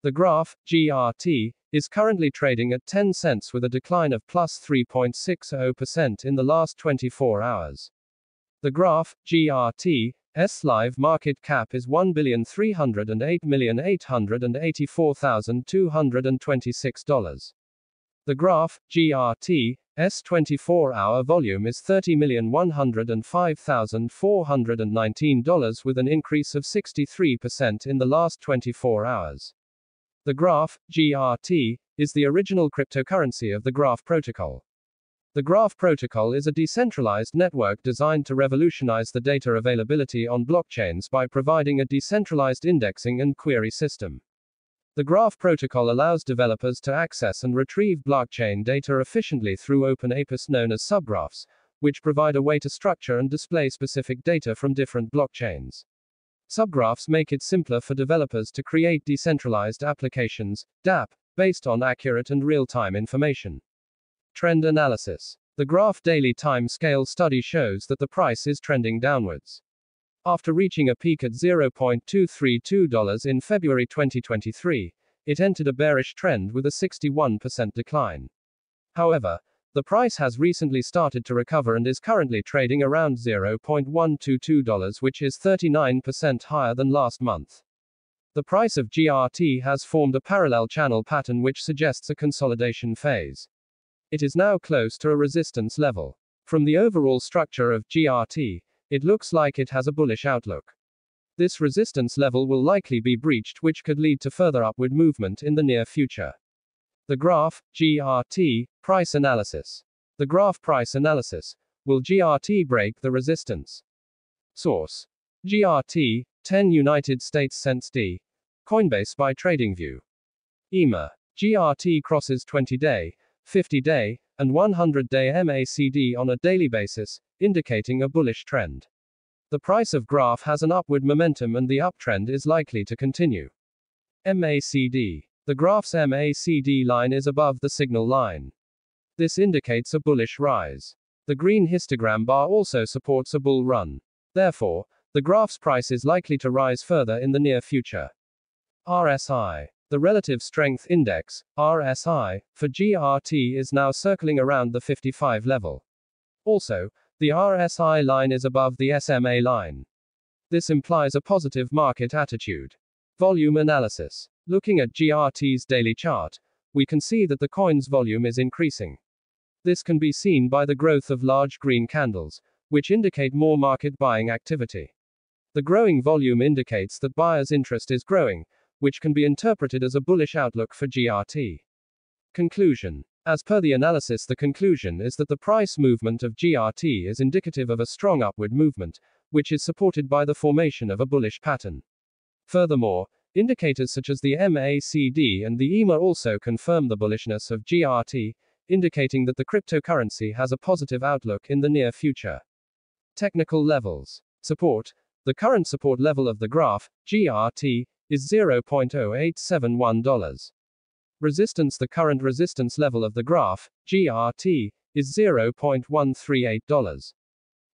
The graph, GRT, is currently trading at 10 cents with a decline of plus 3.60% in the last 24 hours. The graph, GRT, S live market cap is $1,308,884,226. The graph, GRT, S 24 hour volume is $30,105,419 with an increase of 63% in the last 24 hours. The graph, GRT, is the original cryptocurrency of the Graph protocol. The Graph protocol is a decentralized network designed to revolutionize the data availability on blockchains by providing a decentralized indexing and query system. The Graph protocol allows developers to access and retrieve blockchain data efficiently through open APIs known as subgraphs, which provide a way to structure and display specific data from different blockchains. Subgraphs make it simpler for developers to create decentralized applications, DApp, based on accurate and real time information. Trend analysis. The Graph Daily Time Scale study shows that the price is trending downwards. After reaching a peak at $0.232 in February 2023, it entered a bearish trend with a 61% decline. However, the price has recently started to recover and is currently trading around $0.122, which is 39% higher than last month. The price of GRT has formed a parallel channel pattern which suggests a consolidation phase. It is now close to a resistance level. From the overall structure of GRT, it looks like it has a bullish outlook. This resistance level will likely be breached, which could lead to further upward movement in the near future. The graph, GRT, price analysis. The graph price analysis. Will GRT break the resistance? Source. GRT, 10 United States cents D. Coinbase by TradingView. EMA. GRT crosses 20 day, 50 day, and 100 day MACD on a daily basis, indicating a bullish trend. The price of graph has an upward momentum and the uptrend is likely to continue. MACD. The graph's MACD line is above the signal line. This indicates a bullish rise. The green histogram bar also supports a bull run. Therefore, the graph's price is likely to rise further in the near future. RSI. The Relative Strength Index, RSI, for GRT is now circling around the 55 level. Also, the RSI line is above the SMA line. This implies a positive market attitude. Volume analysis. Looking at GRT's daily chart, we can see that the coin's volume is increasing. This can be seen by the growth of large green candles, which indicate more market buying activity. The growing volume indicates that buyers' interest is growing, which can be interpreted as a bullish outlook for GRT. Conclusion as per the analysis, the conclusion is that the price movement of GRT is indicative of a strong upward movement, which is supported by the formation of a bullish pattern. Furthermore, indicators such as the MACD and the EMA also confirm the bullishness of GRT, indicating that the cryptocurrency has a positive outlook in the near future. Technical levels. Support. The current support level of the graph, GRT, is $0.0871. Resistance The current resistance level of the graph, GRT, is $0.138.